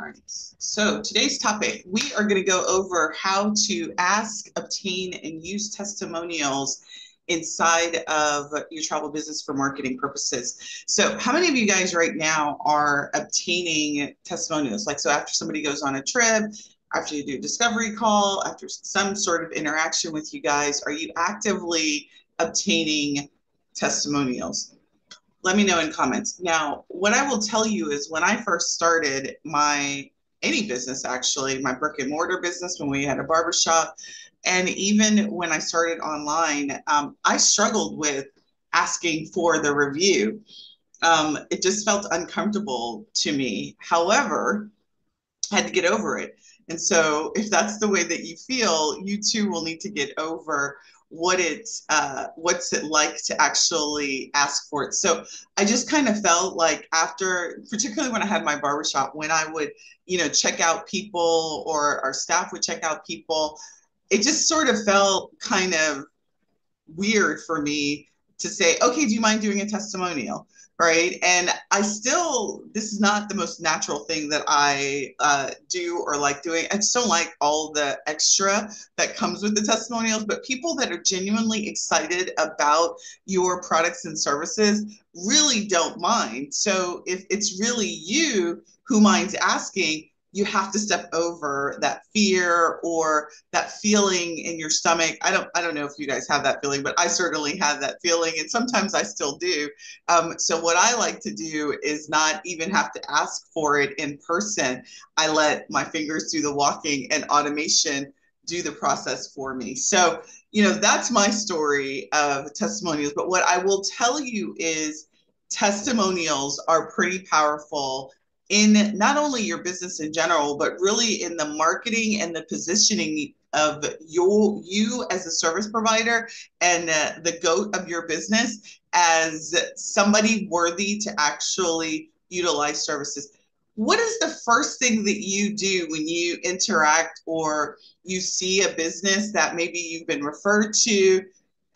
All right. So today's topic, we are going to go over how to ask, obtain, and use testimonials inside of your travel business for marketing purposes. So how many of you guys right now are obtaining testimonials? Like, so after somebody goes on a trip, after you do a discovery call, after some sort of interaction with you guys, are you actively obtaining testimonials? Let me know in comments. Now, what I will tell you is when I first started my any business actually, my brick and mortar business when we had a barbershop, and even when I started online, um, I struggled with asking for the review. Um, it just felt uncomfortable to me. However, I had to get over it. And so, if that's the way that you feel, you too will need to get over what it's uh, what's it like to actually ask for it. So I just kind of felt like after, particularly when I had my barbershop, when I would, you know, check out people or our staff would check out people, it just sort of felt kind of weird for me to say, okay, do you mind doing a testimonial? Right? And I still, this is not the most natural thing that I uh, do or like doing. I just don't like all the extra that comes with the testimonials, but people that are genuinely excited about your products and services really don't mind. So if it's really you who minds asking, you have to step over that fear or that feeling in your stomach. I don't i don't know if you guys have that feeling but i certainly have that feeling and sometimes i still do. Um, so what i like to do is not even have to ask for it in person. I let my fingers do the walking and automation do the process for me. So you know that's my story of testimonials but what i will tell you is testimonials are pretty powerful in not only your business in general, but really in the marketing and the positioning of your you as a service provider and uh, the goat of your business as somebody worthy to actually utilize services. What is the first thing that you do when you interact or you see a business that maybe you've been referred to?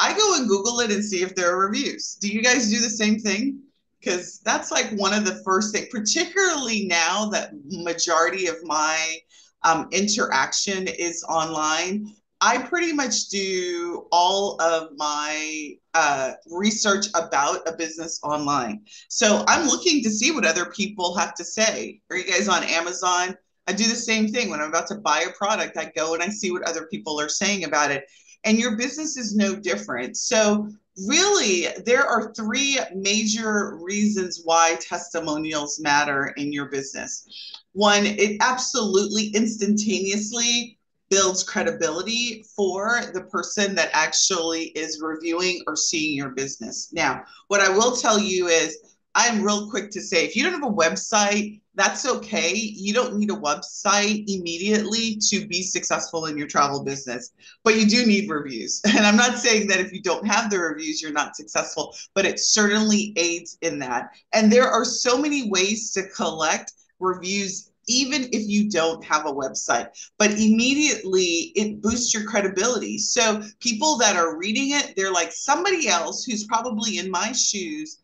I go and Google it and see if there are reviews. Do you guys do the same thing? Because that's like one of the first things, particularly now that majority of my um, interaction is online. I pretty much do all of my uh, research about a business online. So I'm looking to see what other people have to say. Are you guys on Amazon? I do the same thing when I'm about to buy a product. I go and I see what other people are saying about it. And your business is no different. So really, there are three major reasons why testimonials matter in your business. One, it absolutely instantaneously builds credibility for the person that actually is reviewing or seeing your business. Now, what I will tell you is, I'm real quick to say if you don't have a website, that's okay. You don't need a website immediately to be successful in your travel business, but you do need reviews. And I'm not saying that if you don't have the reviews, you're not successful, but it certainly aids in that. And there are so many ways to collect reviews even if you don't have a website. But immediately it boosts your credibility. So people that are reading it, they're like somebody else who's probably in my shoes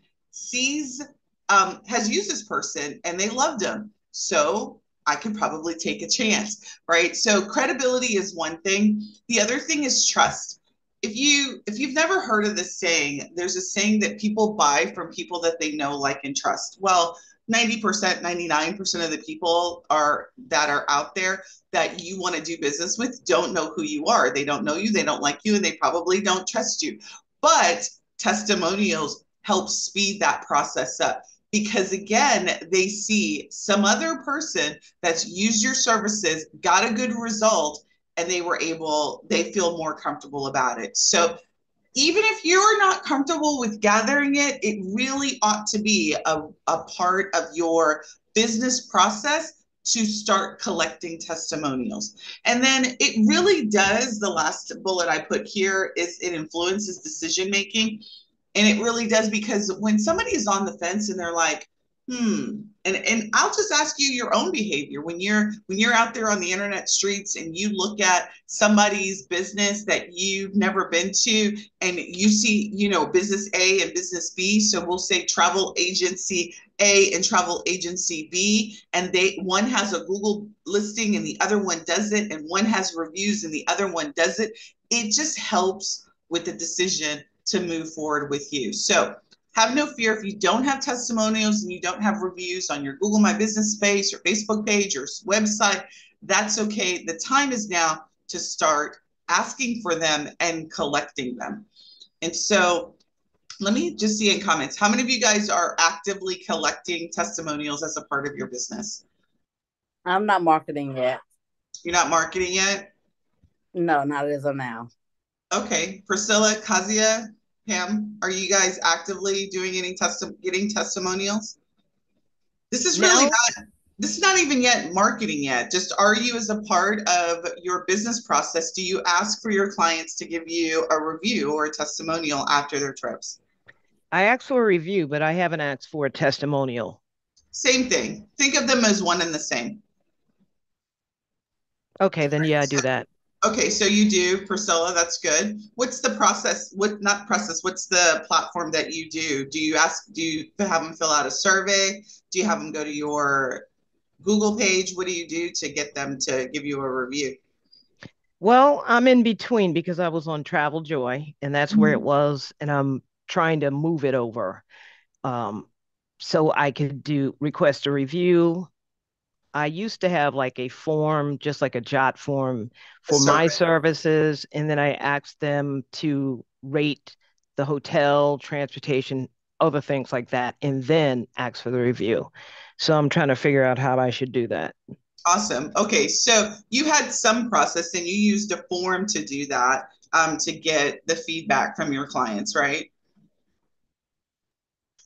sees um, has used this person and they loved him. So I can probably take a chance, right? So credibility is one thing. The other thing is trust. If you if you've never heard of this saying, there's a saying that people buy from people that they know, like, and trust. Well, 90%, 99% of the people are that are out there that you want to do business with don't know who you are. They don't know you, they don't like you, and they probably don't trust you. But testimonials help speed that process up. Because again they see some other person that's used your services got a good result and they were able they feel more comfortable about it. So even if you're not comfortable with gathering it it really ought to be a, a part of your business process to start collecting testimonials. And then it really does, the last bullet I put here is it influences decision making and it really does because when somebody is on the fence and they're like hmm and and i'll just ask you your own behavior. When you're when you're out there on the internet streets and you look at somebody's business that you've never been to and you see you know business a and business b so we'll say travel agency A and travel agency B, and they one has a Google listing and the other one doesn't and one has reviews and the other one doesn't It just helps with the decision to move forward with you. So have no fear if you don't have testimonials and you don't have reviews on your Google My Business space or Facebook page or website. That's okay. The time is now to start asking for them and collecting them. And so let me just see in comments how many of you guys are actively collecting testimonials as a part of your business? I'm not marketing yet. You're not marketing yet? No, not as of now. Okay. Priscilla, Kazia, Pam, are you guys actively doing any testi- getting testimonials? This is really no. not this is not even yet marketing yet. Just are you as a part of your business process? Do you ask for your clients to give you a review or a testimonial after their trips? I asked for a review, but I haven't asked for a testimonial. Same thing. Think of them as one and the same. Okay, then yeah, I do that. Okay, so you do, Priscilla. That's good. What's the process? What not process? What's the platform that you do? Do you ask? Do you have them fill out a survey? Do you have them go to your Google page? What do you do to get them to give you a review? Well, I'm in between because I was on TravelJoy, and that's mm-hmm. where it mm-hmm. was, and I'm trying to move it over, um, so I could do request a review, I used to have like a form, just like a Jotform for my services. And then I asked them to rate the hotel, transportation, other things like that, and then ask for the review. So I'm trying to figure out how I should do that. Awesome. Okay. So you had some process and you used a form to do that um, to get the feedback from your clients, right?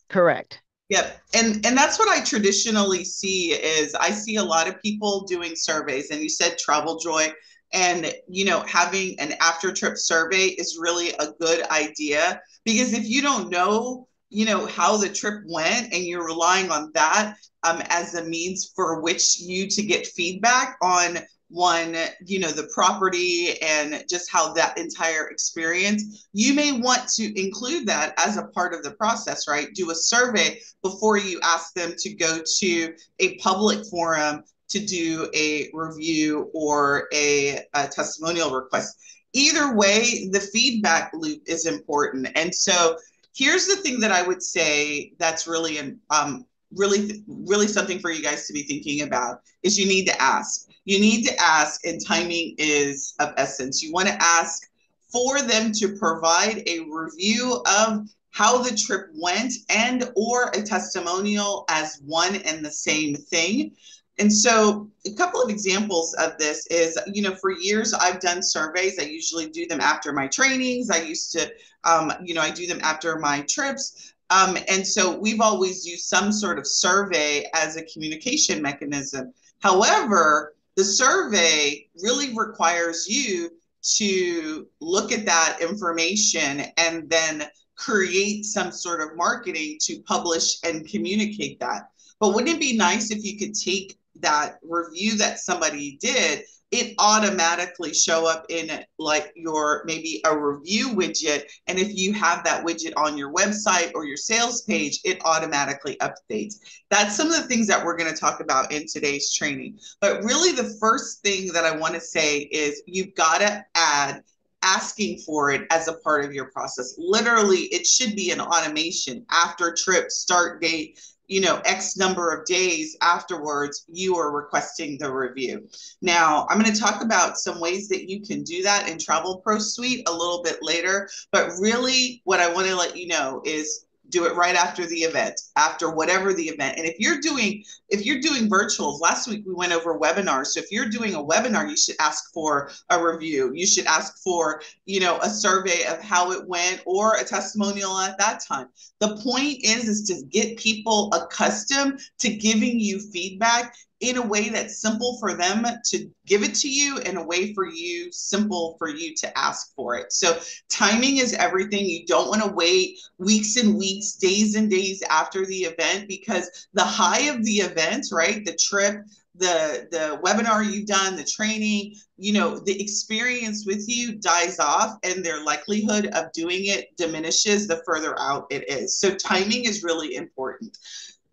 Correct. Yep. And and that's what I traditionally see is I see a lot of people doing surveys and you said TravelJoy and you know having an after trip survey is really a good idea because if you don't know you know how the trip went and you're relying on that um, as a means for which you to get feedback on one, you know, the property and just how that entire experience, you may want to include that as a part of the process, right? Do a survey before you ask them to go to a public forum to do a review or a, a testimonial request. Either way, the feedback loop is important. And so here's the thing that I would say that's really um, really really something for you guys to be thinking about is you need to ask you need to ask and timing is of essence. You want to ask for them to provide a review of how the trip went and or a testimonial as one and the same thing. And so a couple of examples of this is you know for years i've done surveys. I usually do them after my trainings. I used to um, you know i do them after my trips. Um, and so we've always used some sort of survey as a communication mechanism. However, the survey really requires you to look at that information and then create some sort of marketing to publish and communicate that. But wouldn't it be nice if you could take that review that somebody did it automatically show up in like your maybe a review widget. And if you have that widget on your website or your sales page it automatically updates. That's some of the things that we're going to talk about in today's training. But really the first thing that i want to say is you've got to add asking for it as a part of your process. Literally it should be an automation. After trip start date you know, X number of days afterwards, you are requesting the review. Now, I'm going to talk about some ways that you can do that in Travel Pro Suite a little bit later. But really, what I want to let you know is do it right after the event after whatever the event. And if you're doing if you're doing virtuals last week we went over webinars. So if you're doing a webinar you should ask for a review. You should ask for you know a survey of how it went or a testimonial at that time. The point is is to get people accustomed to giving you feedback in a way that's simple for them to give it to you in a way for you simple for you to ask for it. So timing is everything. You don't want to wait weeks and weeks days and days after the event because the high of the event right the trip the the webinar you've done the training you know the experience with you dies off and their likelihood of doing it diminishes the further out it is so timing is really important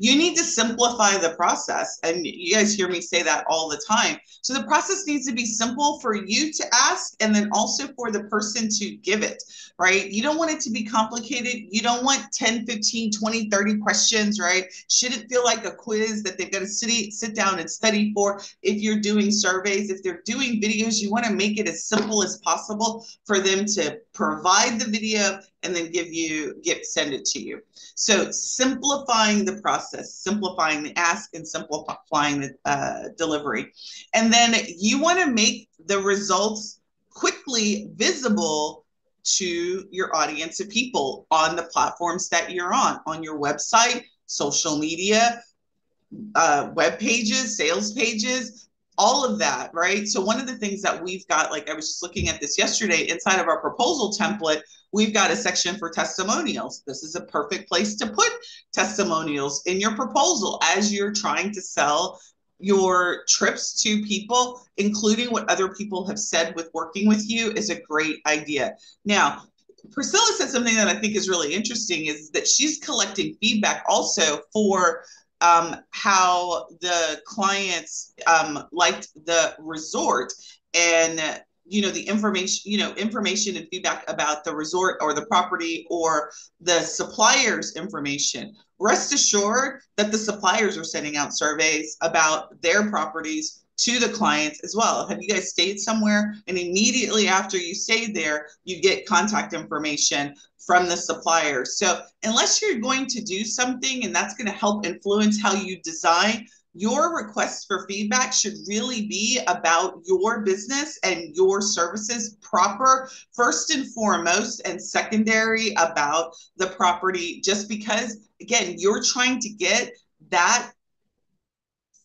you need to simplify the process. And you guys hear me say that all the time. So the process needs to be simple for you to ask and then also for the person to give it, right? You don't want it to be complicated. You don't want 10, 15, 20, 30 questions, right? Shouldn't feel like a quiz that they've got to sit, sit down and study for. If you're doing surveys, if they're doing videos, you want to make it as simple as possible for them to provide the video and then give you get send it to you so simplifying the process simplifying the ask and simplifying the uh, delivery and then you want to make the results quickly visible to your audience of people on the platforms that you're on on your website social media uh, web pages sales pages all of that, right? So one of the things that we've got, like I was just looking at this yesterday, inside of our proposal template, we've got a section for testimonials. This is a perfect place to put testimonials in your proposal as you're trying to sell your trips to people, including what other people have said with working with you, is a great idea. Now, Priscilla said something that I think is really interesting is that she's collecting feedback also for um, how the clients um, liked the resort and you know the information you know information and feedback about the resort or the property or the suppliers information. Rest assured that the suppliers are sending out surveys about their properties to the clients as well have you guys stayed somewhere and immediately after you stayed there you get contact information from the supplier. So unless you're going to do something and that's going to help influence how you design, your requests for feedback should really be about your business and your services proper first and foremost and secondary about the property just because again you're trying to get that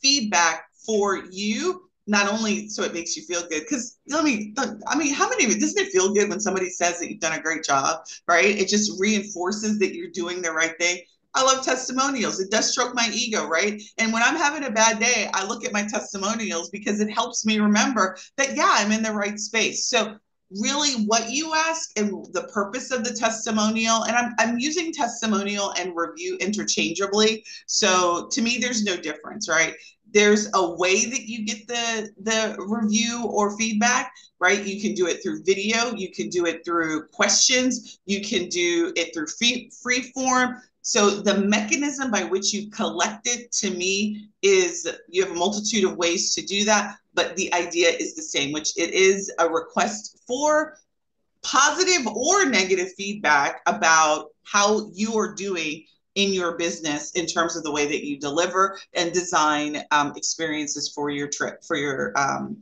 feedback for you not only so it makes you feel good because let me i mean how many doesn't it feel good when somebody says that you've done a great job right? It just reinforces that you're doing the right thing. I love testimonials. It does stroke my ego right? And when i'm having a bad day i look at my testimonials because it helps me remember that yeah i'm in the right space. So really what you ask and the purpose of the testimonial and I'm, I'm using testimonial and review interchangeably. So to me there's no difference right there's a way that you get the the review or feedback right? You can do it through video you can do it through questions you can do it through free, free form. So the mechanism by which you collect it to me is you have a multitude of ways to do that but the idea is the same which it is a request for positive or negative feedback about how you are doing in your business in terms of the way that you deliver and design um, experiences for your trip for your um,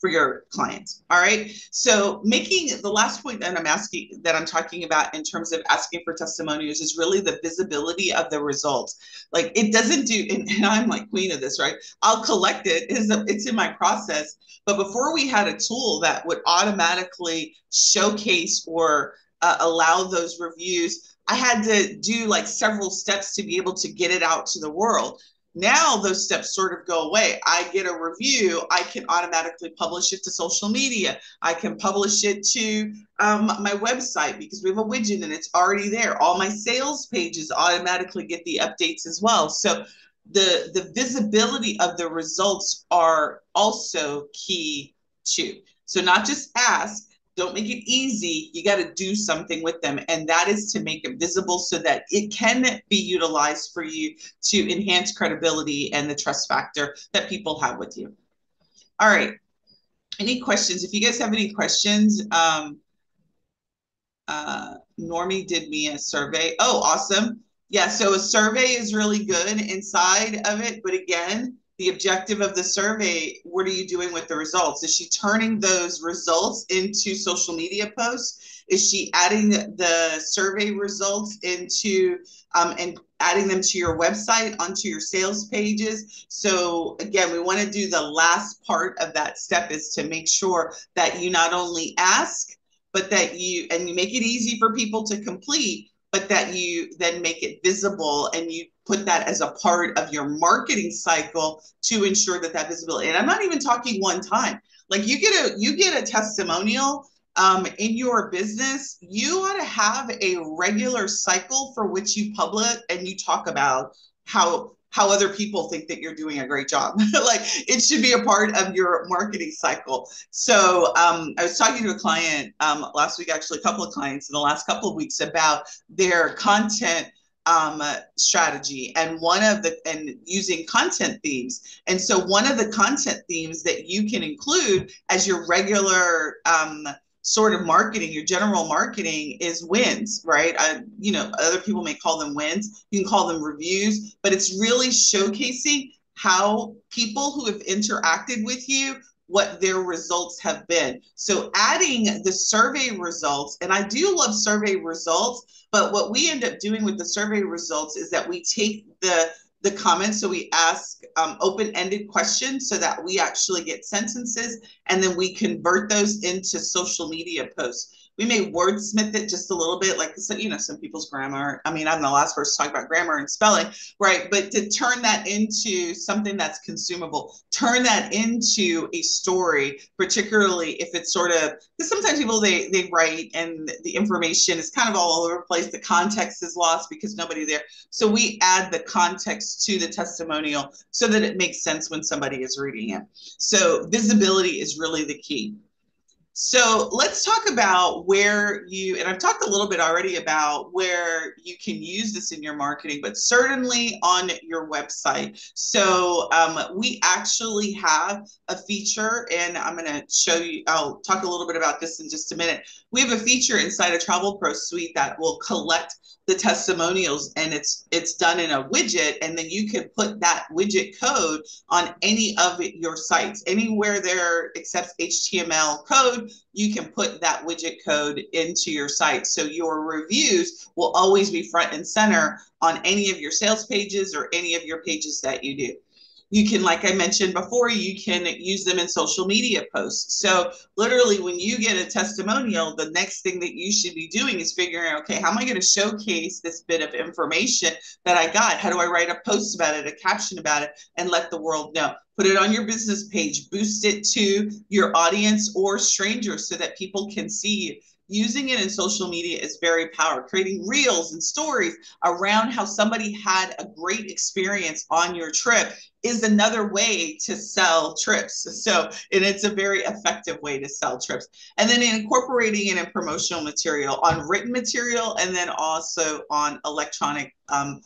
for your clients. All right? So making the last point that i'm asking that i'm talking about in terms of asking for testimonials is really the visibility of the results. Like it doesn't do and, and i'm like queen of this right? I'll collect it. It's, a, it's in my process. But before we had a tool that would automatically showcase or uh, allow those reviews I had to do like several steps to be able to get it out to the world. Now those steps sort of go away. I get a review, I can automatically publish it to social media. I can publish it to um, my website because we have a widget and it's already there. All my sales pages automatically get the updates as well. So the the visibility of the results are also key too. So not just ask, don't make it easy. You got to do something with them. And that is to make it visible so that it can be utilized for you to enhance credibility and the trust factor that people have with you. All right. Any questions? If you guys have any questions, um, uh, Normie did me a survey. Oh, awesome. Yeah, so a survey is really good inside of it. But again, the objective of the survey what are you doing with the results? Is she turning those results into social media posts? Is she adding the survey results into um, and adding them to your website onto your sales pages? So again we want to do the last part of that step is to make sure that you not only ask but that you and you make it easy for people to complete but that you then make it visible and you put that as a part of your marketing cycle to ensure that that visibility and i'm not even talking one time. Like you get a you get a testimonial um, in your business you ought to have a regular cycle for which you publish and you talk about how how other people think that you're doing a great job. like it should be a part of your marketing cycle. So um, I was talking to a client um, last week, actually a couple of clients in the last couple of weeks about their content um, strategy and one of the and using content themes. And so one of the content themes that you can include as your regular um, sort of marketing, your general marketing is wins, right? I, you know, other people may call them wins. You can call them reviews, but it's really showcasing how people who have interacted with you what their results have been. So adding the survey results, and I do love survey results, but what we end up doing with the survey results is that we take the the comments. So we ask um, open-ended questions so that we actually get sentences and then we convert those into social media posts we may wordsmith it just a little bit, like you know, some people's grammar. I mean, I'm the last person to talk about grammar and spelling, right? But to turn that into something that's consumable, turn that into a story, particularly if it's sort of because sometimes people they they write and the information is kind of all over the place. The context is lost because nobody there. So we add the context to the testimonial so that it makes sense when somebody is reading it. So visibility is really the key. So let's talk about where you, and I've talked a little bit already about where you can use this in your marketing, but certainly on your website. So um, we actually have a feature, and I'm going to show you, I'll talk a little bit about this in just a minute. We have a feature inside a Travel Pro suite that will collect the testimonials and it's it's done in a widget and then you can put that widget code on any of your sites anywhere there accepts html code you can put that widget code into your site. So your reviews will always be front and center on any of your sales pages or any of your pages that you do you can, like I mentioned before, you can use them in social media posts. So literally when you get a testimonial, the next thing that you should be doing is figuring out, okay, how am I going to showcase this bit of information that I got? How do I write a post about it, a caption about it, and let the world know? Put it on your business page, boost it to your audience or strangers so that people can see you using it in social media is very powerful creating reels and stories around how somebody had a great experience on your trip is another way to sell trips. So and it's a very effective way to sell trips. And then incorporating it in promotional material on written material and then also on electronic um,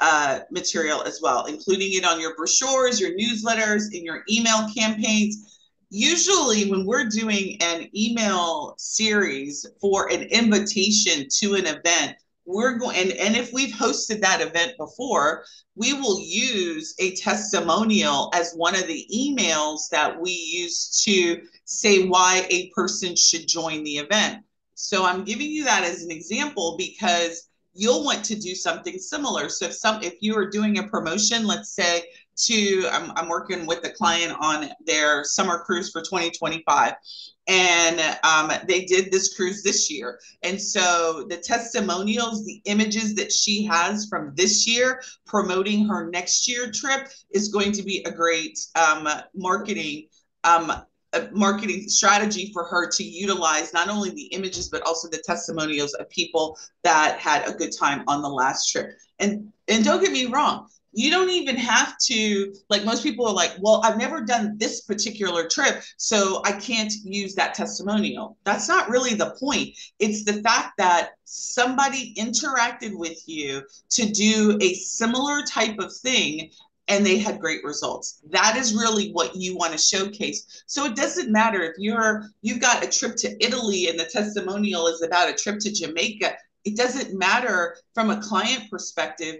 uh, material as well including it on your brochures your newsletters in your email campaigns usually when we're doing an email series for an invitation to an event we're going and, and if we've hosted that event before we will use a testimonial as one of the emails that we use to say why a person should join the event. So i'm giving you that as an example because you'll want to do something similar. So if some if you are doing a promotion let's say to I'm, I'm working with the client on their summer cruise for 2025 and um, they did this cruise this year. And so the testimonials the images that she has from this year promoting her next year trip is going to be a great um, marketing um, marketing strategy for her to utilize not only the images but also the testimonials of people that had a good time on the last trip. And and don't get me wrong you don't even have to like most people are like well i've never done this particular trip so i can't use that testimonial. That's not really the point. It's the fact that somebody interacted with you to do a similar type of thing and they had great results. That is really what you want to showcase. So it doesn't matter if you're you've got a trip to italy and the testimonial is about a trip to jamaica. It doesn't matter from a client perspective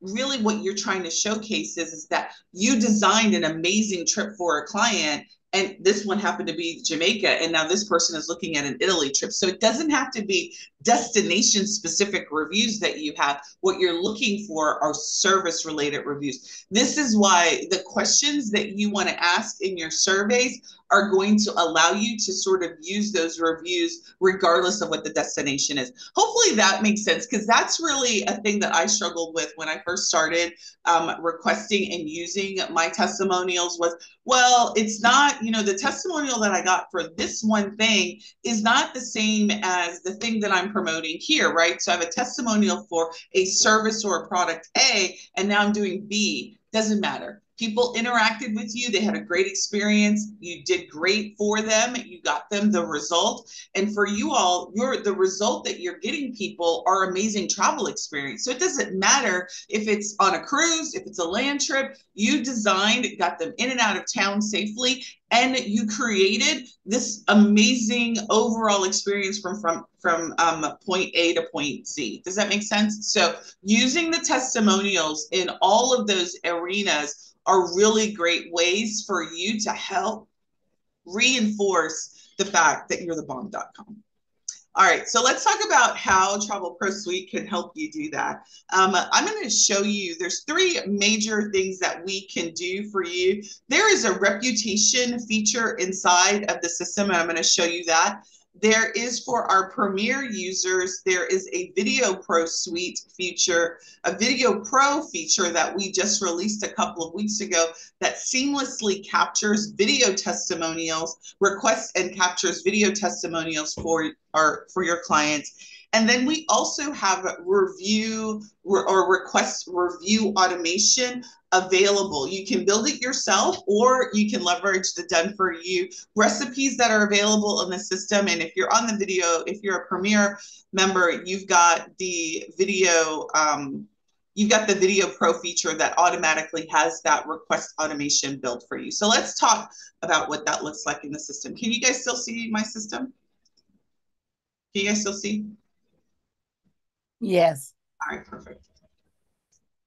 really what you're trying to showcase is, is that you designed an amazing trip for a client and this one happened to be Jamaica, and now this person is looking at an Italy trip. So it doesn't have to be destination specific reviews that you have. What you're looking for are service related reviews. This is why the questions that you want to ask in your surveys are going to allow you to sort of use those reviews regardless of what the destination is. Hopefully that makes sense because that's really a thing that I struggled with when I first started um, requesting and using my testimonials was, well, it's not, you know, the testimonial that I got for this one thing is not the same as the thing that I'm promoting here, right? So I have a testimonial for a service or a product A, and now I'm doing B. Doesn't matter people interacted with you. They had a great experience. You did great for them. You got them the result. And for you all your the result that you're getting people are amazing travel experience. So it doesn't matter if it's on a cruise if it's a land trip you designed got them in and out of town safely and you created this amazing overall experience from from from um, point A to point Z. Does that make sense? So using the testimonials in all of those arenas are really great ways for you to help reinforce the fact that you're the bomb.com. All right, so let's talk about how Travel Pro Suite can help you do that. Um, I'm going to show you, there's three major things that we can do for you. There is a reputation feature inside of the system, and I'm going to show you that. There is for our Premier users, there is a Video Pro Suite feature, a Video Pro feature that we just released a couple of weeks ago that seamlessly captures video testimonials, requests and captures video testimonials for our for your clients. And then we also have review or request review automation available. You can build it yourself or you can leverage the done for you recipes that are available in the system. And if you're on the video, if you're a Premier member, you've got the video. Um, you've got the video pro feature that automatically has that request automation built for you. So let's talk about what that looks like in the system. Can you guys still see my system? Can you guys still see? Yes. All right, perfect.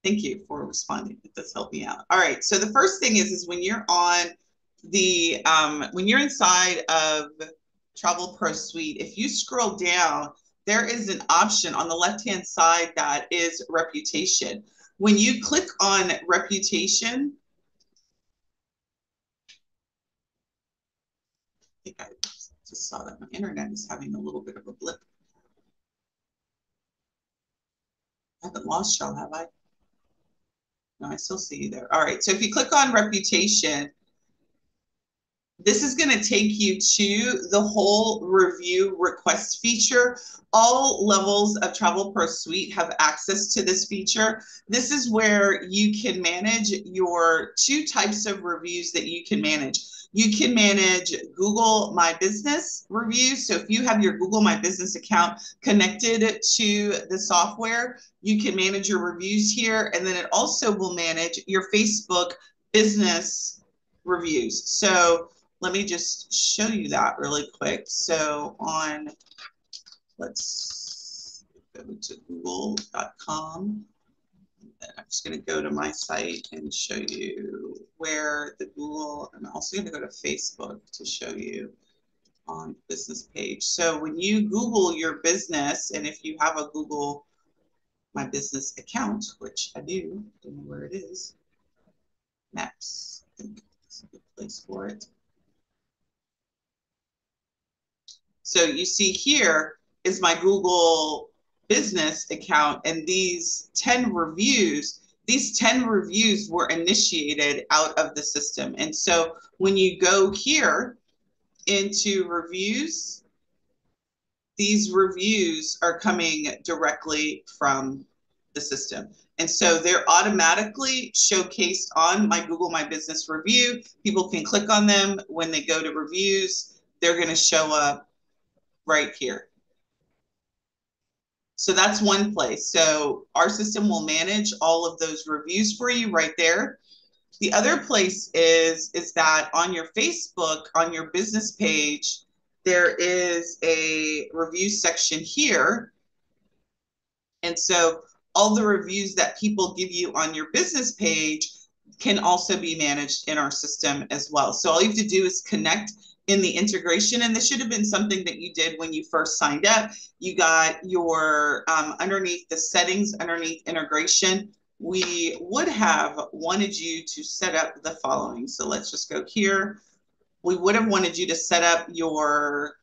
Thank you for responding. It does help me out. All right. So the first thing is, is when you're on the, um, when you're inside of Travel Pro Suite, if you scroll down, there is an option on the left-hand side that is reputation. When you click on reputation, I think I just saw that my internet is having a little bit of a blip. I haven't lost y'all, have I? No, I still see you there. All right, so if you click on reputation, this is going to take you to the whole review request feature. All levels of Travel Pro Suite have access to this feature. This is where you can manage your two types of reviews that you can manage. You can manage Google My Business reviews. So if you have your Google My Business account connected to the software, you can manage your reviews here. And then it also will manage your Facebook business reviews. So let me just show you that really quick. So on, let's go to google.com I'm just going to go to my site and show you where the Google, I'm also going to go to Facebook to show you on the business page. So when you Google your business, and if you have a Google My Business account, which I do, don't know where it is, Maps, I think it's a good place for it. So you see here is my Google business account and these 10 reviews these 10 reviews were initiated out of the system. And so when you go here into reviews these reviews are coming directly from the system. And so they're automatically showcased on my google my business review. People can click on them. When they go to reviews they're going to show up right here so that's one place. So our system will manage all of those reviews for you right there. The other place is, is that on your Facebook, on your business page, there is a review section here. And so all the reviews that people give you on your business page can also be managed in our system as well. So all you have to do is connect in the integration. And this should have been something that you did when you first signed up. You got your um, underneath the settings, underneath integration, we would have wanted you to set up the following. So let's just go here. we would have wanted you to set up your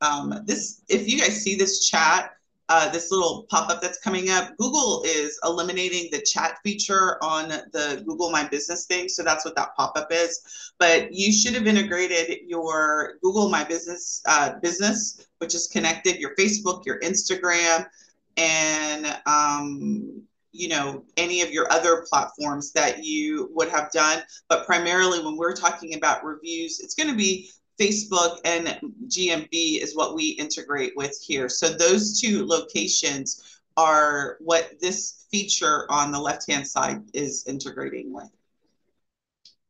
um, this. If you guys see this chat, uh, this little pop-up that's coming up, Google is eliminating the chat feature on the Google My Business thing. So that's what that pop-up is. But you should have integrated your Google My Business uh, business, which is connected, your Facebook, your Instagram, and um, you know any of your other platforms that you would have done. But primarily when we're talking about reviews, it's going to be Facebook and GMB is what we integrate with here. So those two locations are what this feature on the left-hand side is integrating with.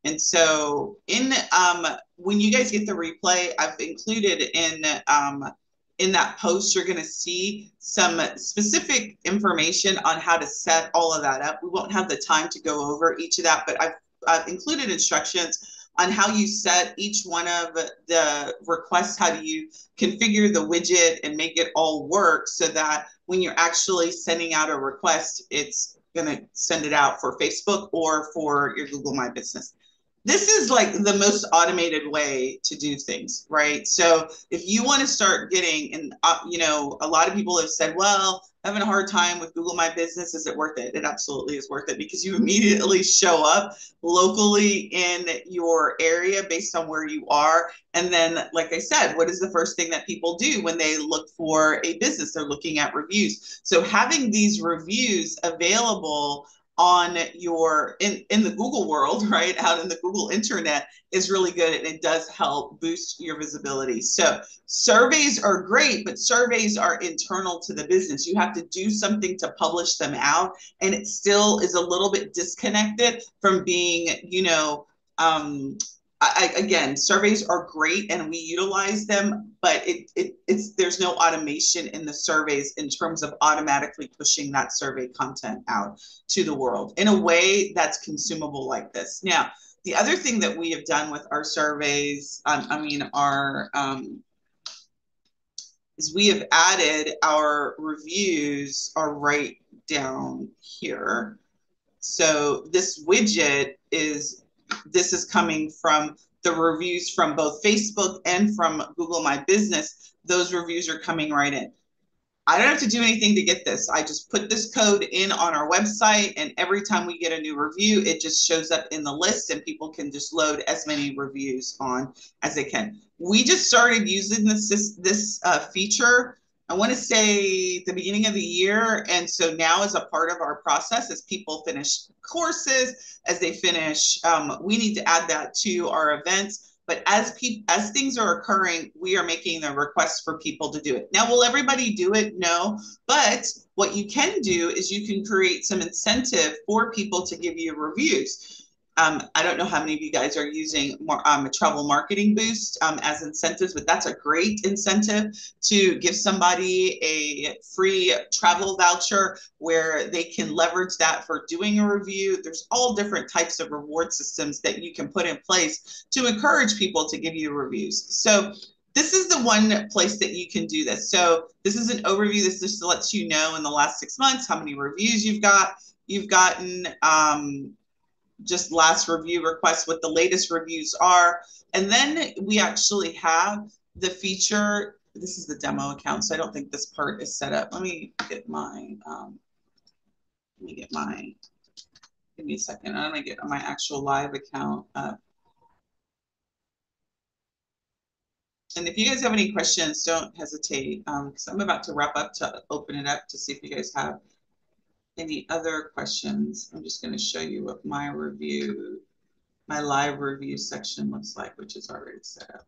And so in um, when you guys get the replay, I've included in um, in that post, you're going to see some specific information on how to set all of that up. We won't have the time to go over each of that, but I've, I've included instructions on how you set each one of the requests, how do you configure the widget and make it all work so that when you're actually sending out a request, it's going to send it out for Facebook or for your Google My Business. This is like the most automated way to do things, right? So if you want to start getting, and uh, you know, a lot of people have said, well, having a hard time with Google My Business. Is it worth it? It absolutely is worth it because you immediately show up locally in your area based on where you are. And then, like I said, what is the first thing that people do when they look for a business? They're looking at reviews. So having these reviews available on your in in the google world right out in the google internet is really good and it does help boost your visibility. So surveys are great but surveys are internal to the business. You have to do something to publish them out and it still is a little bit disconnected from being you know um, I, again, surveys are great and we utilize them, but it, it it's there's no automation in the surveys in terms of automatically pushing that survey content out to the world in a way that's consumable like this. Now, the other thing that we have done with our surveys, um, I mean, our um, is we have added our reviews are right down here. So this widget is this is coming from the reviews from both Facebook and from Google My Business. Those reviews are coming right in. I don't have to do anything to get this. I just put this code in on our website, and every time we get a new review, it just shows up in the list, and people can just load as many reviews on as they can. We just started using this this, this uh, feature I want to say the beginning of the year. And so now, as a part of our process, as people finish courses, as they finish, um, we need to add that to our events. But as pe- as things are occurring, we are making the request for people to do it. Now, will everybody do it? No. But what you can do is you can create some incentive for people to give you reviews. Um, I don't know how many of you guys are using more, um, a travel marketing boost um, as incentives, but that's a great incentive to give somebody a free travel voucher where they can leverage that for doing a review. There's all different types of reward systems that you can put in place to encourage people to give you reviews. So this is the one place that you can do this. So this is an overview. This just lets you know in the last six months how many reviews you've got. You've gotten um, just last review requests, what the latest reviews are. And then we actually have the feature. This is the demo account, so I don't think this part is set up. Let me get my, um, let me get my, give me a second. I'm gonna get my actual live account up. And if you guys have any questions, don't hesitate because um, I'm about to wrap up to open it up to see if you guys have any other questions? I'm just going to show you what my review, my live review section looks like, which is already set up.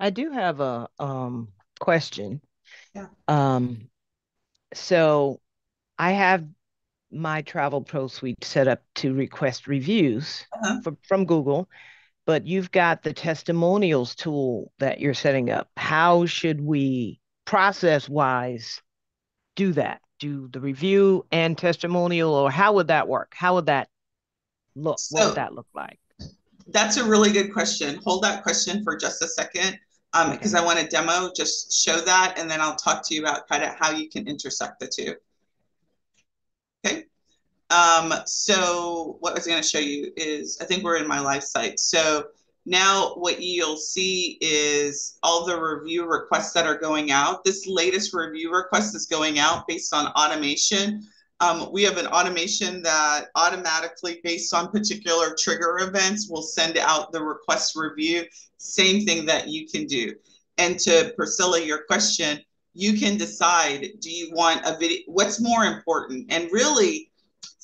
I do have a um, question. Yeah. Um, so I have my Travel Pro Suite set up to request reviews uh -huh. from Google, but you've got the testimonials tool that you're setting up. How should we process wise do that? Do the review and testimonial, or how would that work? How would that look? So, what would that look like? That's a really good question. Hold that question for just a second because um, okay. I want to demo, just show that, and then I'll talk to you about kind of how you can intersect the two. Okay. Um, so what I was going to show you is, I think we're in my live site. So now what you'll see is all the review requests that are going out. This latest review request is going out based on automation. Um, we have an automation that automatically, based on particular trigger events, will send out the request review. Same thing that you can do. And to Priscilla, your question, you can decide do you want a video? What's more important? And really,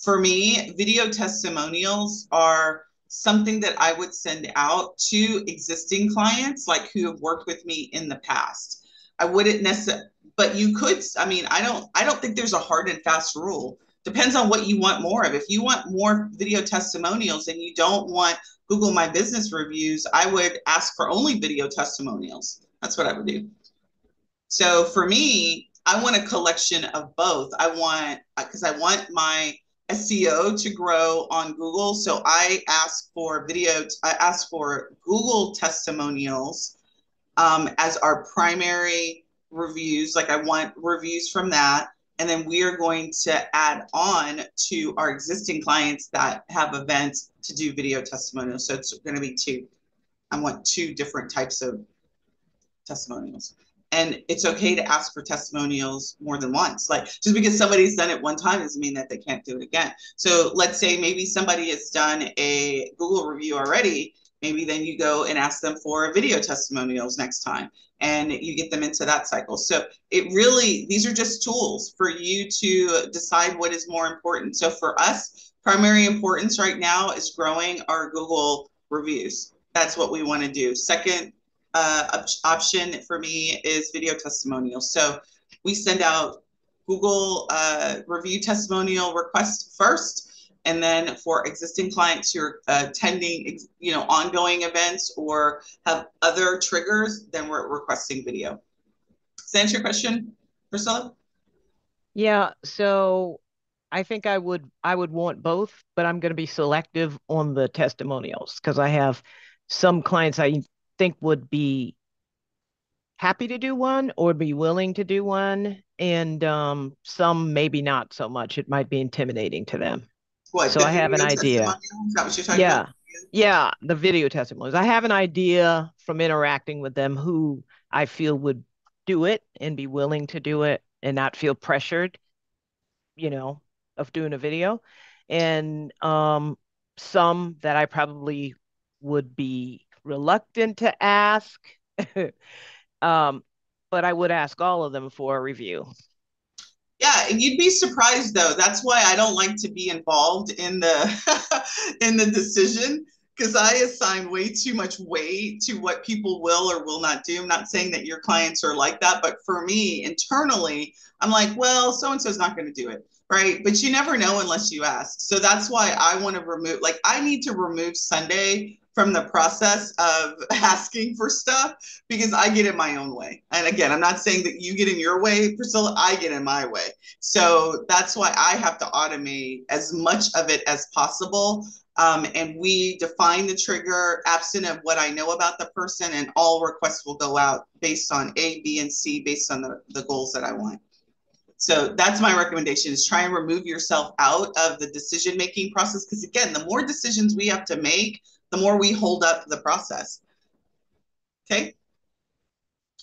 for me, video testimonials are something that I would send out to existing clients, like who have worked with me in the past. I wouldn't necessarily but you could i mean i don't i don't think there's a hard and fast rule. Depends on what you want more of. If you want more video testimonials and you don't want google my business reviews i would ask for only video testimonials. That's what i would do. So for me i want a collection of both. I want uh, because i want my SEO to grow on Google. So I ask for video, I ask for Google testimonials um, as our primary reviews. Like I want reviews from that. And then we are going to add on to our existing clients that have events to do video testimonials. So it's going to be two. I want two different types of testimonials. And it's okay to ask for testimonials more than once. Like just because somebody's done it one time doesn't mean that they can't do it again. So let's say maybe somebody has done a Google review already. Maybe then you go and ask them for video testimonials next time and you get them into that cycle. So it really these are just tools for you to decide what is more important. So for us primary importance right now is growing our google reviews. That's what we want to do. Second uh, op- option for me is video testimonials so we send out google uh, review testimonial requests first and then for existing clients who are attending, you know, ongoing events or have other triggers, then we're requesting video. Does that answer your question, Priscilla? Yeah. So I think I would I would want both, but I'm going to be selective on the testimonials because I have some clients I think would be happy to do one or be willing to do one, and um, some maybe not so much. It might be intimidating to them. What, so I have an idea. Is that what you're talking yeah. about? Yeah, the video testimonials. I have an idea from interacting with them who I feel would do it and be willing to do it and not feel pressured, you know, of doing a video. And um, some that I probably would be reluctant to ask. um, but I would ask all of them for a review. Yeah, you'd be surprised though. That's why I don't like to be involved in the in the decision because I assign way too much weight to what people will or will not do. I'm not saying that your clients are like that, but for me internally, I'm like, well, so and so is not going to do it, right? But you never know unless you ask. So that's why I want to remove. Like, I need to remove Sundey from the process of asking for stuff because I get in my own way. And again, I'm not saying that you get in your way, Priscilla, I get in my way. So that's why I have to automate as much of it as possible. Um, and we define the trigger absent of what I know about the person, and all requests will go out based on A, B, and C, based on the, the goals that I want. So that's my recommendation is try and remove yourself out of the decision making process. Because again, the more decisions we have to make, the more we hold up the process. Okay.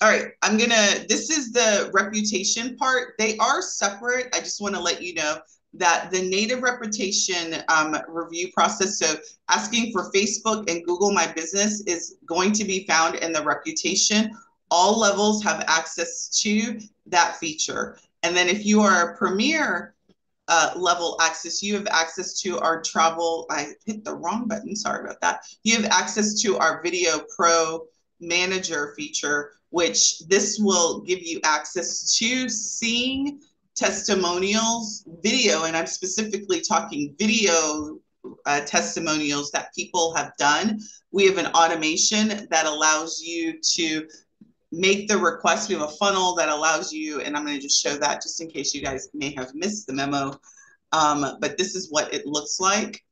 All right, I'm gonna, this is the reputation part. They are separate. I just wanna let you know that the native reputation um, review process, so asking for Facebook and Google My Business is going to be found in the reputation. All levels have access to that feature. And then if you are a premier uh, level access. You have access to our travel. I hit the wrong button. Sorry about that. You have access to our Video Pro Manager feature, which this will give you access to seeing testimonials video. And I'm specifically talking video uh, testimonials that people have done. We have an automation that allows you to make the request. We have a funnel that allows you, and I'm going to just show that just in case you guys may have missed the memo. Um, but this is what it looks like.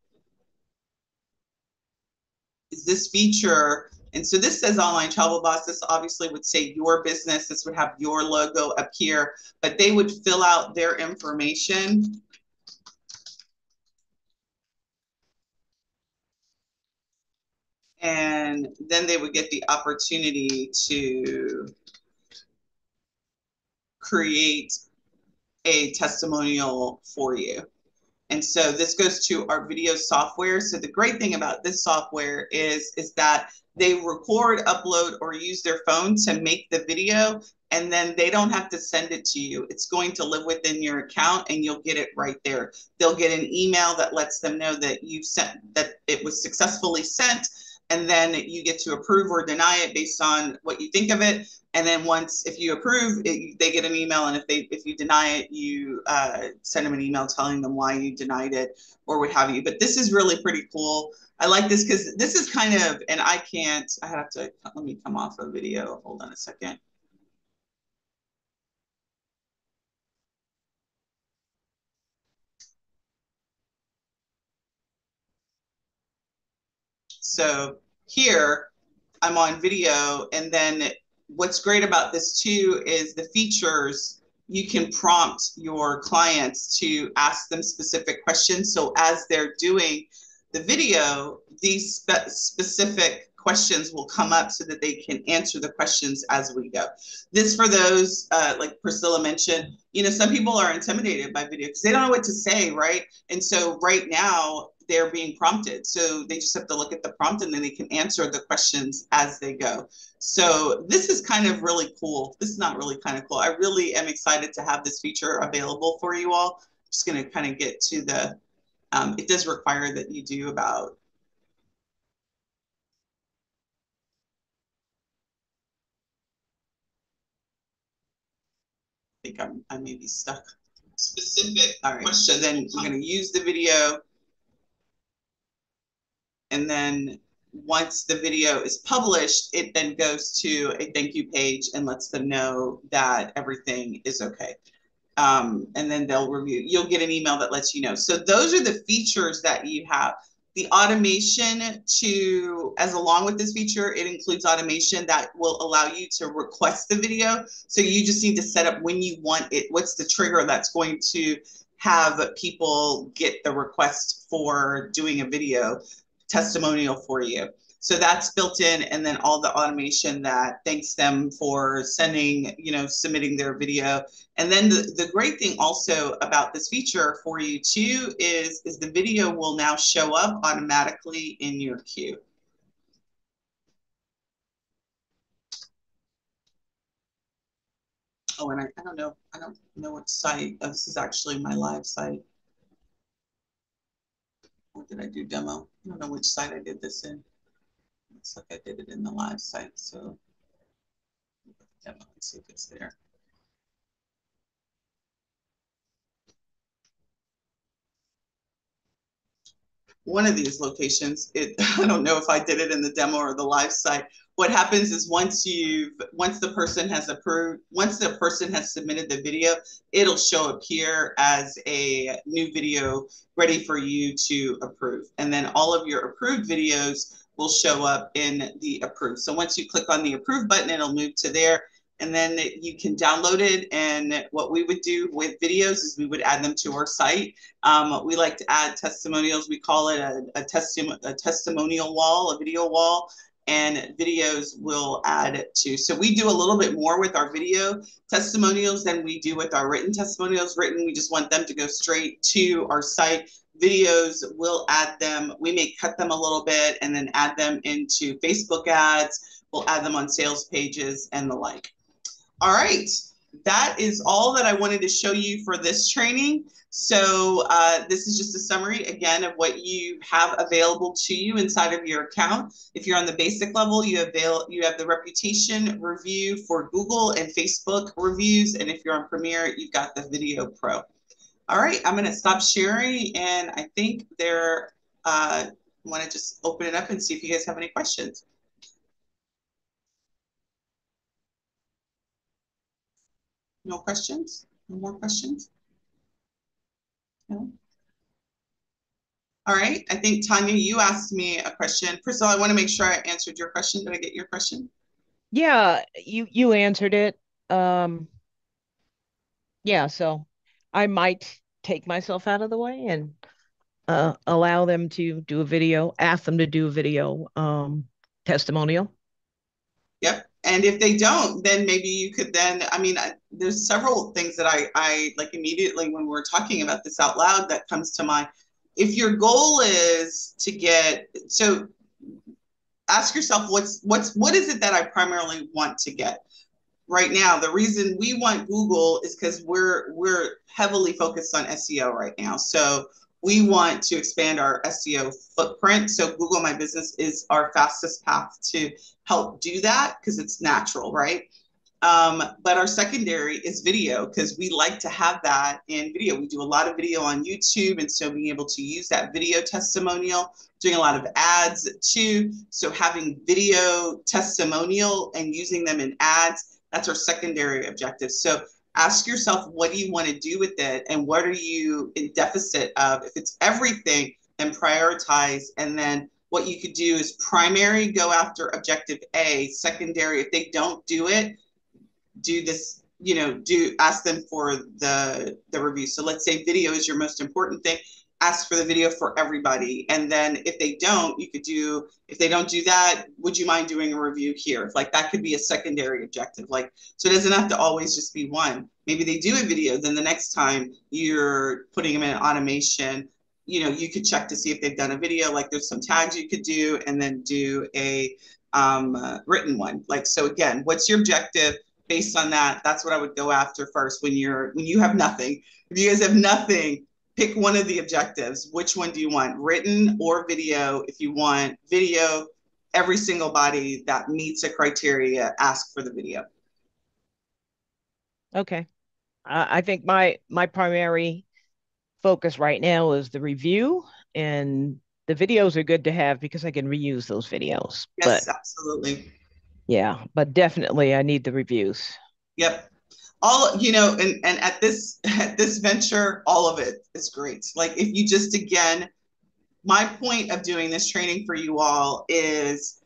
Is this feature, and so this says online travel boss. This obviously would say your business. This would have your logo up here, but they would fill out their information. And then they would get the opportunity to create a testimonial for you. And so this goes to our video software. So the great thing about this software is, is that they record, upload, or use their phone to make the video, and then they don't have to send it to you. It's going to live within your account and you'll get it right there. They'll get an email that lets them know that you sent that it was successfully sent and then you get to approve or deny it based on what you think of it. And then once if you approve it, they get an email and if they if you deny it you uh, send them an email telling them why you denied it or what have you. But this is really pretty cool. I like this because this is kind of and i can't i have to let me come off of video. Hold on a second. So here I'm on video and then what's great about this too is the features you can prompt your clients to ask them specific questions. So as they're doing the video, these spe specific questions will come up so that they can answer the questions as we go. This for those, uh, like Priscilla mentioned, you know, some people are intimidated by video because they don't know what to say, right? And so right now, they're being prompted. So they just have to look at the prompt and then they can answer the questions as they go. So this is kind of really cool. This is not really kind of cool. I really am excited to have this feature available for you all. I'm just going to kind of get to the, um, it does require that you do about I think I'm, I may be stuck. Specific. All right. So then we're going to use the video and then once the video is published, it then goes to a thank you page and lets them know that everything is okay. Um, and then they'll review. You'll get an email that lets you know. So those are the features that you have. The automation to, as along with this feature, it includes automation that will allow you to request the video. So you just need to set up when you want it. What's the trigger that's going to have people get the request for doing a video testimonial for you. So that's built in, and then all the automation that thanks them for sending, you know, submitting their video. And then the, the great thing also about this feature for you too is, is the video will now show up automatically in your queue. Oh, and I, I don't know, I don't know what site, oh, this is actually my live site. What did I do demo? I don't know which site I did this in. Looks like I did it in the live site, so and see if it's there. One of these locations, it I don't know if I did it in the demo or the live site. What happens is once you've once the person has approved, once the person has submitted the video, it'll show up here as a new video ready for you to approve. And then all of your approved videos will show up in the approved. So once you click on the approve button, it'll move to there and then you can download it. And what we would do with videos is we would add them to our site. Um, we like to add testimonials. We call it a, a, testi a testimonial wall, a video wall and videos will add to. So we do a little bit more with our video testimonials than we do with our written testimonials. Written, we just want them to go straight to our site. Videos, we'll add them. We may cut them a little bit and then add them into Facebook ads. We'll add them on sales pages and the like. All right, that is all that I wanted to show you for this training. So uh, this is just a summary again of what you have available to you inside of your account. If you're on the basic level, you avail you have the reputation review for Google and Facebook reviews, and if you're on Premier, you've got the Video Pro. All right, I'm going to stop sharing, and I think they're uh, want to just open it up and see if you guys have any questions. No questions? No more questions? No. All right. I think Tanya, you asked me a question. First of all, I want to make sure I answered your question. Did I get your question? Yeah, you you answered it. Um, yeah, so I might take myself out of the way and uh, allow them to do a video, ask them to do a video. Um, testimonial. Yep. And if they don't, then maybe you could then, I mean, I, there's several things that I, I like immediately when we're talking about this out loud that comes to mind. If your goal is to get, so ask yourself what's, what's, what is it that I primarily want to get? right now the reason we want google is because we're we're heavily focused on seo right now so we want to expand our seo footprint so google my business is our fastest path to help do that because it's natural right um, but our secondary is video because we like to have that in video. We do a lot of video on YouTube, and so being able to use that video testimonial, doing a lot of ads too. So having video testimonial and using them in ads that's our secondary objective. So ask yourself, what do you want to do with it? And what are you in deficit of? If it's everything, then prioritize. And then what you could do is primary, go after objective A, secondary, if they don't do it, do this, you know, do ask them for the the review. So let's say video is your most important thing ask for the video for everybody. And then if they don't, you could do, if they don't do that, would you mind doing a review here? Like that could be a secondary objective. Like, so it doesn't have to always just be one. Maybe they do a video, then the next time you're putting them in automation, you know, you could check to see if they've done a video. Like there's some tags you could do and then do a um, uh, written one. Like, so again, what's your objective? Based on that, that's what I would go after first when you're, when you have nothing. If you guys have nothing, pick one of the objectives. Which one do you want, written or video? If you want video, every single body that meets a criteria, ask for the video. Okay. Uh, I think my my primary focus right now is the review and the videos are good to have because I can reuse those videos. Yes, but, absolutely. Yeah, but definitely I need the reviews. Yep all you know and and at this at this venture all of it is great. Like if you just again my point of doing this training for you all is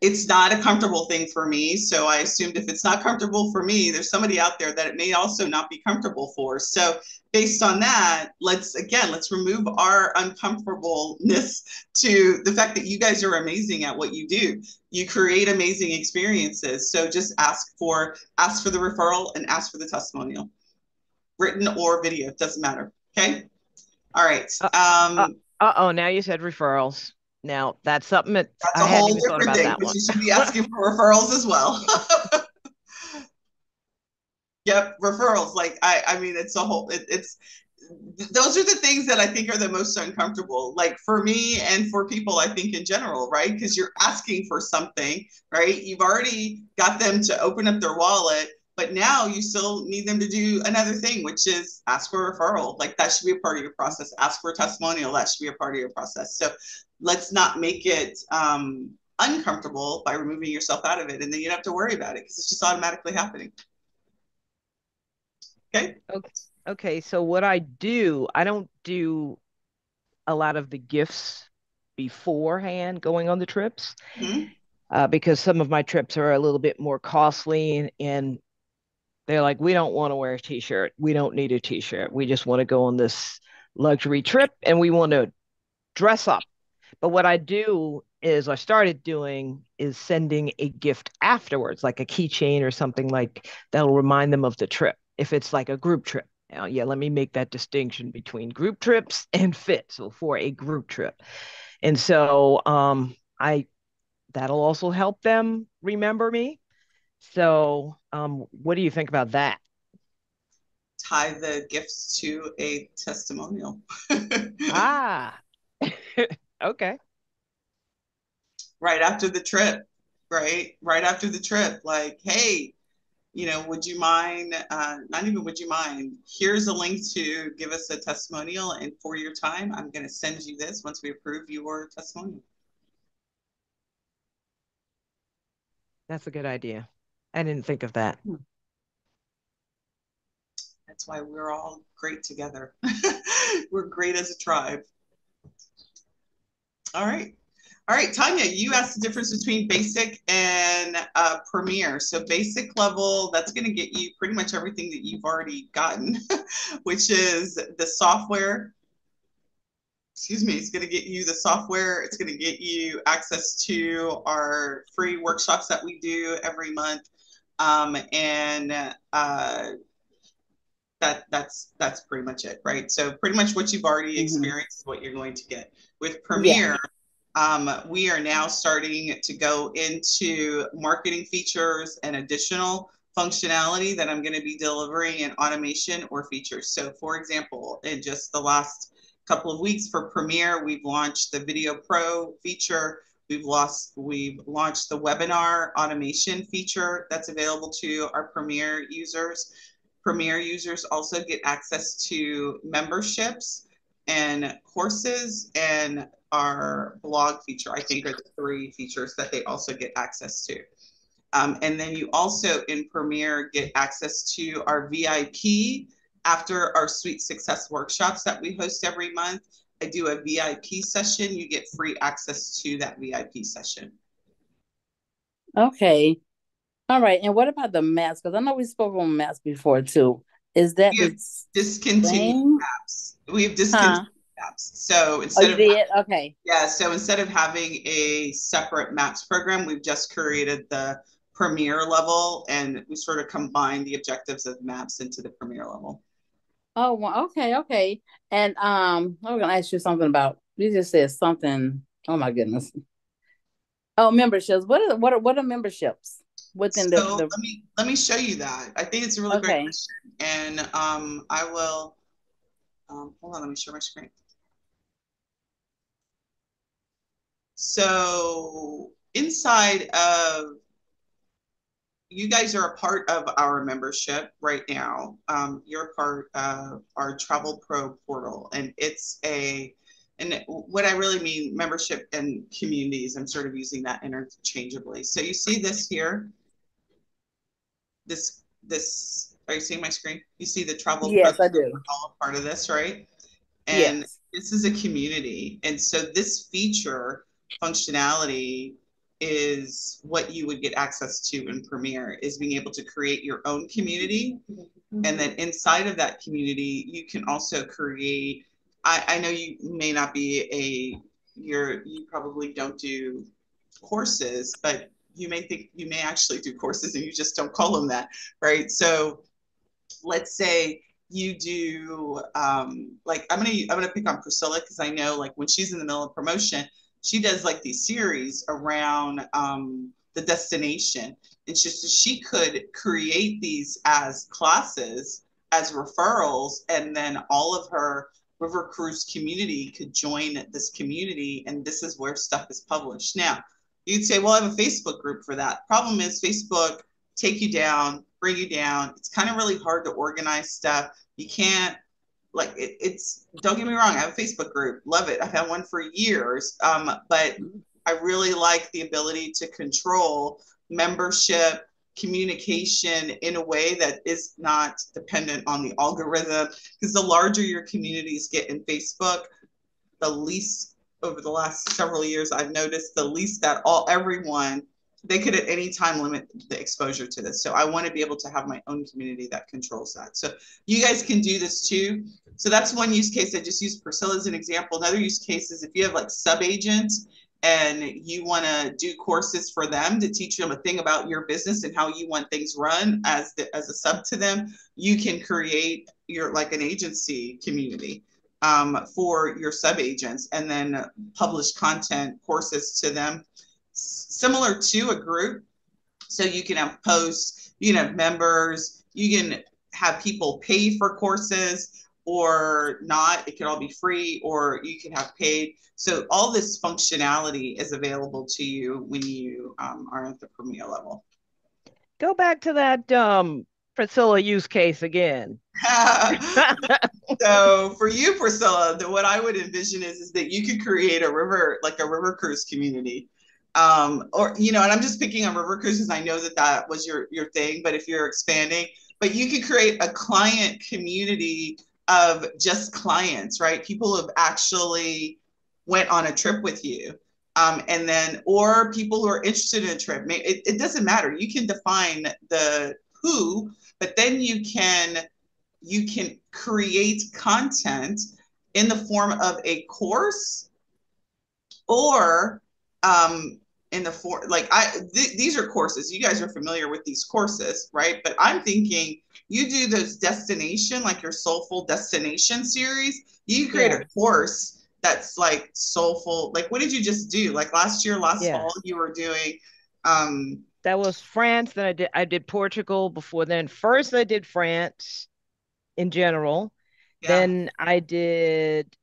it's not a comfortable thing for me. So I assumed if it's not comfortable for me, there's somebody out there that it may also not be comfortable for. So based on that, let's again, let's remove our uncomfortableness to the fact that you guys are amazing at what you do. You create amazing experiences. So just ask for ask for the referral and ask for the testimonial. Written or video, it doesn't matter. Okay. All right. Uh, um uh oh, now you said referrals. Now that's something that that's I a whole different thing. That you should be asking for referrals as well. yep, referrals. Like I, I mean, it's a whole. It, it's those are the things that I think are the most uncomfortable. Like for me and for people, I think in general, right? Because you're asking for something, right? You've already got them to open up their wallet but now you still need them to do another thing, which is ask for a referral. Like that should be a part of your process. Ask for a testimonial. That should be a part of your process. So let's not make it um, uncomfortable by removing yourself out of it. And then you don't have to worry about it because it's just automatically happening. Okay. Okay. Okay. So what I do, I don't do a lot of the gifts beforehand going on the trips. Mm-hmm. Uh, because some of my trips are a little bit more costly and, and they're like, we don't want to wear a t-shirt. We don't need a t-shirt. We just want to go on this luxury trip and we want to dress up. But what I do is I started doing is sending a gift afterwards, like a keychain or something like that'll remind them of the trip. If it's like a group trip. Now, yeah, let me make that distinction between group trips and fit. So for a group trip. And so um I that'll also help them remember me so, um, what do you think about that? Tie the gifts to a testimonial. ah, okay. Right after the trip, right? Right after the trip, like, hey, you know, would you mind? Uh, not even would you mind? Here's a link to give us a testimonial, and for your time, I'm going to send you this once we approve your testimonial. That's a good idea. I didn't think of that. Hmm. That's why we're all great together. we're great as a tribe. All right. All right, Tanya, you asked the difference between basic and uh, premier. So basic level, that's going to get you pretty much everything that you've already gotten, which is the software, excuse me, it's going to get you the software. It's going to get you access to our free workshops that we do every month. Um, and uh, that that's that's pretty much it, right? So pretty much what you've already mm-hmm. experienced is what you're going to get with Premier. Yeah. Um, we are now starting to go into marketing features and additional functionality that I'm going to be delivering in automation or features. So, for example, in just the last couple of weeks for Premier, we've launched the Video Pro feature. We've lost, we've launched the webinar automation feature that's available to our Premier users. Premier users also get access to memberships and courses and our blog feature, I think are the three features that they also get access to. Um, and then you also in Premier get access to our VIP after our Suite Success workshops that we host every month. I do a VIP session, you get free access to that VIP session. Okay. All right. And what about the maps? Because I know we spoke on maps before too. Is that we have discontinued maps? We've discontinued huh? maps. So instead oh, of did? okay. Yeah. So instead of having a separate maps program, we've just created the premier level and we sort of combine the objectives of maps into the premier level. Oh, okay, okay. And um, I was gonna ask you something about you just said something. Oh my goodness. Oh, memberships. What are what are what are memberships within so the, the... Let me let me show you that. I think it's a really okay. great question, and um, I will. Um, hold on, let me share my screen. So inside of you guys are a part of our membership right now. Um, you're part of our Travel Pro portal, and it's a and what I really mean membership and communities. I'm sort of using that interchangeably. So you see this here. This this are you seeing my screen? You see the travel. Yes, I do. All part of this, right? And yes. this is a community, and so this feature functionality is what you would get access to in Premier is being able to create your own community. Mm-hmm. And then inside of that community, you can also create. I, I know you may not be a you're you probably don't do courses, but you may think you may actually do courses and you just don't call them that, right? So let's say you do um, like I'm gonna I'm gonna pick on Priscilla because I know like when she's in the middle of promotion, she does like these series around um, the destination. And she, she could create these as classes, as referrals, and then all of her river cruise community could join this community. And this is where stuff is published. Now, you'd say, well, I have a Facebook group for that. Problem is, Facebook take you down, bring you down. It's kind of really hard to organize stuff. You can't like it, it's don't get me wrong i have a facebook group love it i've had one for years um, but i really like the ability to control membership communication in a way that is not dependent on the algorithm because the larger your communities get in facebook the least over the last several years i've noticed the least that all everyone they could at any time limit the exposure to this. So I want to be able to have my own community that controls that. So you guys can do this too. So that's one use case. I just used Priscilla as an example. Another use case is if you have like sub agents and you want to do courses for them to teach them a thing about your business and how you want things run as the, as a sub to them, you can create your like an agency community um, for your sub agents and then publish content courses to them similar to a group. So you can have posts, you can have members, you can have people pay for courses or not. It can all be free or you can have paid. So all this functionality is available to you when you um, are at the Premier level. Go back to that um, Priscilla use case again. so for you, Priscilla, the, what I would envision is, is that you could create a river, like a river cruise community um, or you know, and I'm just picking on river cruises. I know that that was your your thing, but if you're expanding, but you could create a client community of just clients, right? People who have actually went on a trip with you. Um, and then, or people who are interested in a trip. It, it doesn't matter. You can define the who, but then you can you can create content in the form of a course or um, in the form like I th- these are courses. You guys are familiar with these courses, right? But I'm thinking you do those destination, like your soulful destination series. You create yeah. a course that's like soulful. Like what did you just do? Like last year, last yeah. fall, you were doing um that was France. Then I did I did Portugal before then. First I did France in general. Yeah. Then I did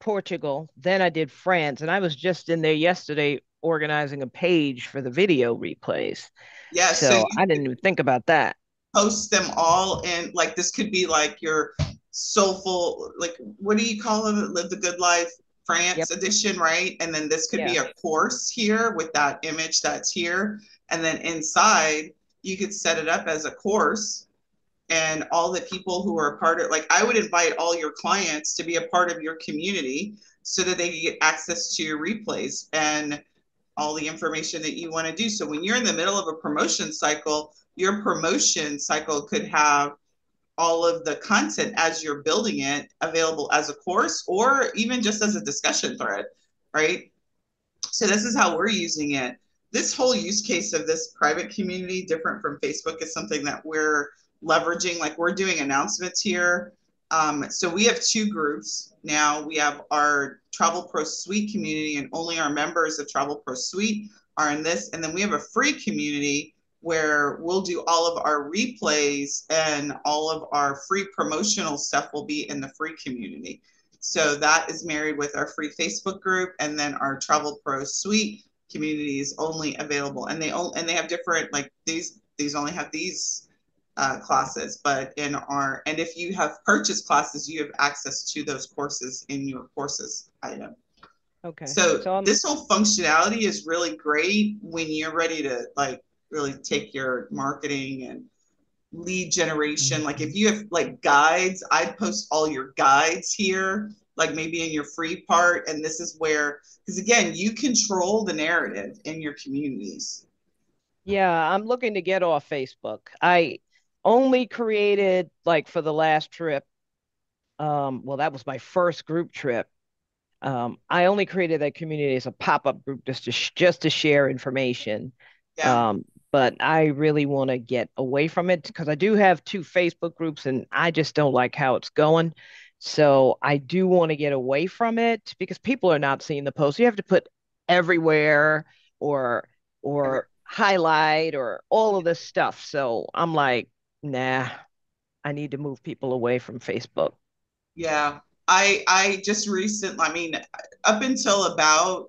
Portugal. Then I did France. And I was just in there yesterday organizing a page for the video replays. Yeah. So, so I didn't even think about that. Post them all and like this could be like your soulful, like what do you call it? Live the good life France yep. edition, right? And then this could yeah. be a course here with that image that's here. And then inside, you could set it up as a course and all the people who are a part of like I would invite all your clients to be a part of your community so that they get access to your replays and all the information that you want to do. So when you're in the middle of a promotion cycle, your promotion cycle could have all of the content as you're building it available as a course or even just as a discussion thread, right? So this is how we're using it. This whole use case of this private community, different from Facebook, is something that we're leveraging. Like we're doing announcements here. Um, so we have two groups now. We have our Travel Pro Suite community, and only our members of Travel Pro Suite are in this. And then we have a free community where we'll do all of our replays and all of our free promotional stuff will be in the free community. So that is married with our free Facebook group, and then our Travel Pro Suite community is only available, and they only and they have different like these these only have these uh, classes, but in our and if you have purchased classes, you have access to those courses in your courses item. Okay. So, so this whole functionality is really great when you're ready to like really take your marketing and lead generation. Like if you have like guides, I'd post all your guides here, like maybe in your free part. And this is where, because again, you control the narrative in your communities. Yeah, I'm looking to get off Facebook. I only created like for the last trip. Um, well, that was my first group trip. Um, I only created that community as a pop-up group just to sh- just to share information. Yeah. Um, but I really want to get away from it because I do have two Facebook groups and I just don't like how it's going. So I do want to get away from it because people are not seeing the post. You have to put everywhere or or highlight or all of this stuff. So I'm like, nah, I need to move people away from Facebook. Yeah. I I just recently I mean up until about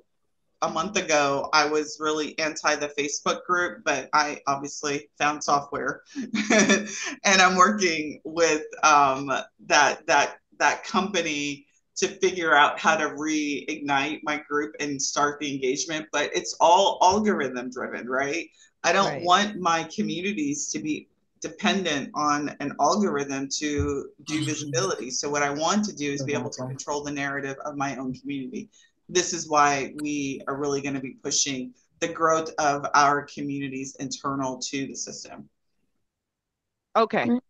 a month ago, I was really anti the Facebook group, but I obviously found software, and I'm working with um, that that that company to figure out how to reignite my group and start the engagement. But it's all algorithm driven, right? I don't right. want my communities to be dependent on an algorithm to do mm-hmm. visibility. So what I want to do is be able to control the narrative of my own community this is why we are really going to be pushing the growth of our communities internal to the system. Okay. Mm-hmm.